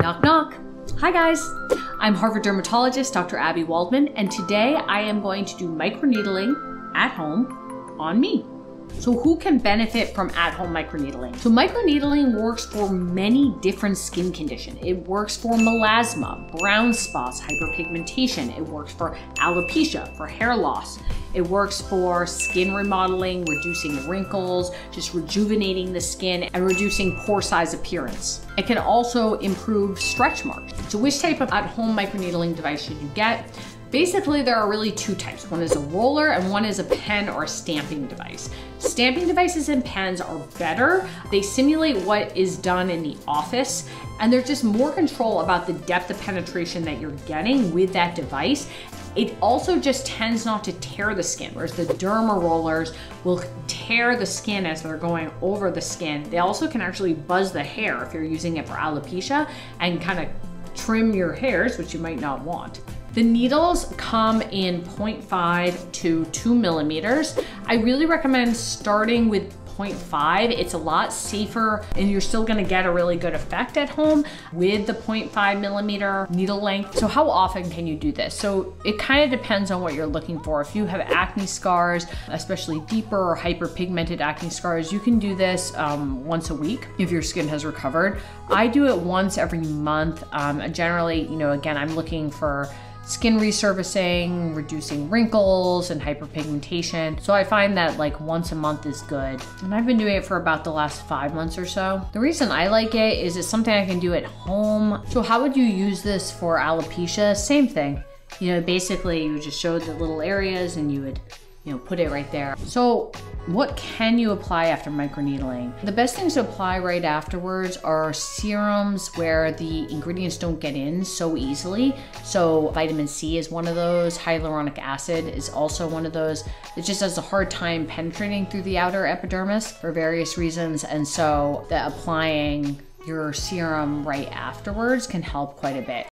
Knock, knock. Hi, guys. I'm Harvard dermatologist Dr. Abby Waldman, and today I am going to do microneedling at home on me. So who can benefit from at-home microneedling? So microneedling works for many different skin conditions. It works for melasma, brown spots, hyperpigmentation. It works for alopecia, for hair loss. It works for skin remodeling, reducing wrinkles, just rejuvenating the skin and reducing pore size appearance. It can also improve stretch marks. So which type of at-home microneedling device should you get? Basically, there are really two types. One is a roller and one is a pen or a stamping device. Stamping devices and pens are better. They simulate what is done in the office and there's just more control about the depth of penetration that you're getting with that device. It also just tends not to tear the skin, whereas the derma rollers will tear the skin as they're going over the skin. They also can actually buzz the hair if you're using it for alopecia and kind of trim your hairs, which you might not want. The needles come in 0.5 to 2 millimeters. I really recommend starting with 0.5. It's a lot safer and you're still gonna get a really good effect at home with the 0.5 millimeter needle length. So how often can you do this? So it kind of depends on what you're looking for. If you have acne scars, especially deeper or hyperpigmented acne scars, you can do this um, once a week if your skin has recovered. I do it once every month. Um, generally, you know, again, I'm looking for skin resurfacing, reducing wrinkles and hyperpigmentation. So I find that like once a month is good. And I've been doing it for about the last five months or so. The reason I like it is it's something I can do at home. So how would you use this for alopecia? Same thing. You know, basically you just show the little areas and you would you know, put it right there. So what can you apply after microneedling? The best things to apply right afterwards are serums where the ingredients don't get in so easily. So vitamin C is one of those. Hyaluronic acid is also one of those. It just has a hard time penetrating through the outer epidermis for various reasons. And so the applying your serum right afterwards can help quite a bit.